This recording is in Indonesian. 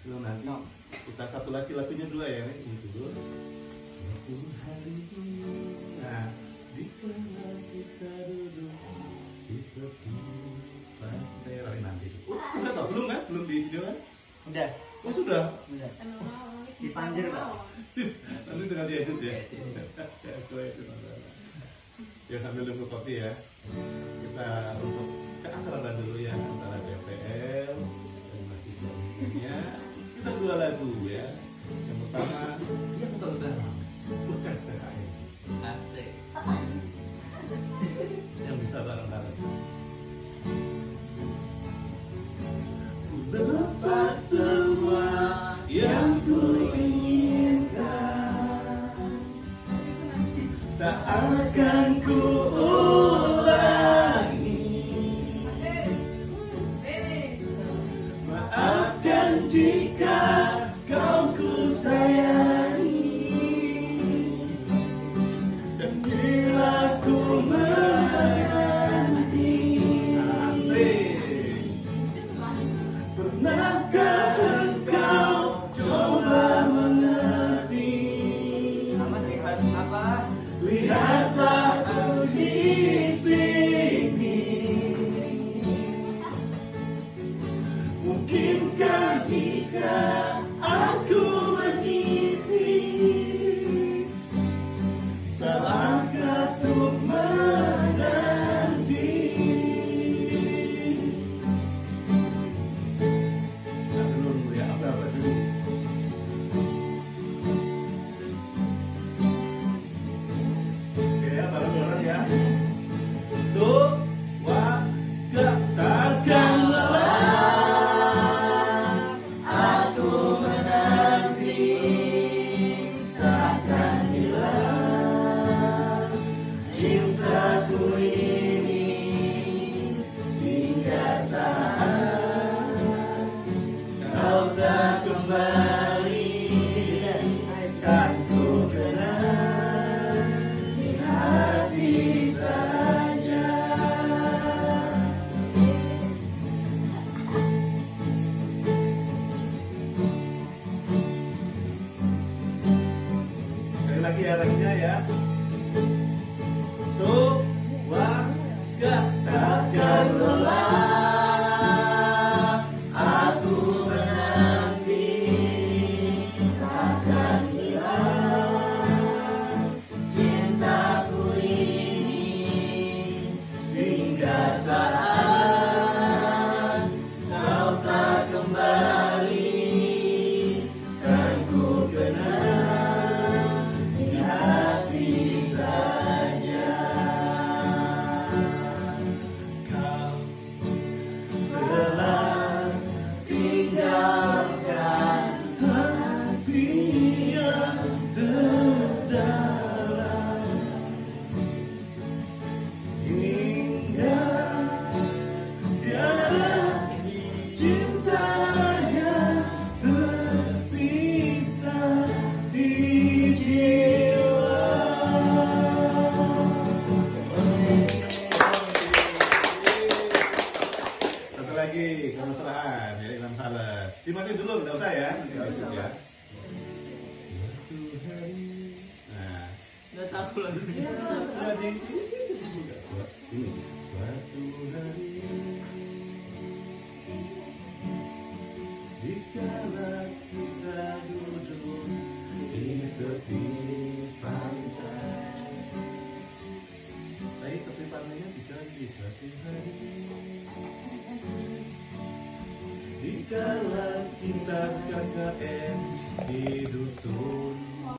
Nanti kita satu lagi lagunya dua ya, nih. Ini dulu. Suatu hari nah di tengah kita duduk di tepi pantai Rari nanti. Oh, udah tau belum kan? Belum di video kan? Udah, Oh sudah. udah. Dipanggil, Pak. Nanti tinggal diedit ya. Cewek itu. Ya sambil nunggu kopi ya. Kita untuk ke antara dulu ya antara BPL umumnya. Kita dua lagu ya. Yang pertama yang terdalam bukan PKS. Asik. Yang bisa bareng-bareng. Lepas semua yang ku inginkan Tak akan ku jika kau ku sayangi Dan bila ku menanti Pernahkah engkau coba mengerti? Lihatlah Mungkinkah jika aku menipi untuk lagi ya lagunya ya. Tuh, wah, gak terdalam hingga tiada tersisa di jiwa. Satu lagi kemesraan dulu, nggak usah ya. Nanti ya. Tahu nggak suatu hari. Dikala kita duduk di tepi pantai. Tapi tepi pantainya diganti suatu hari. Dikala kita KKN di dusun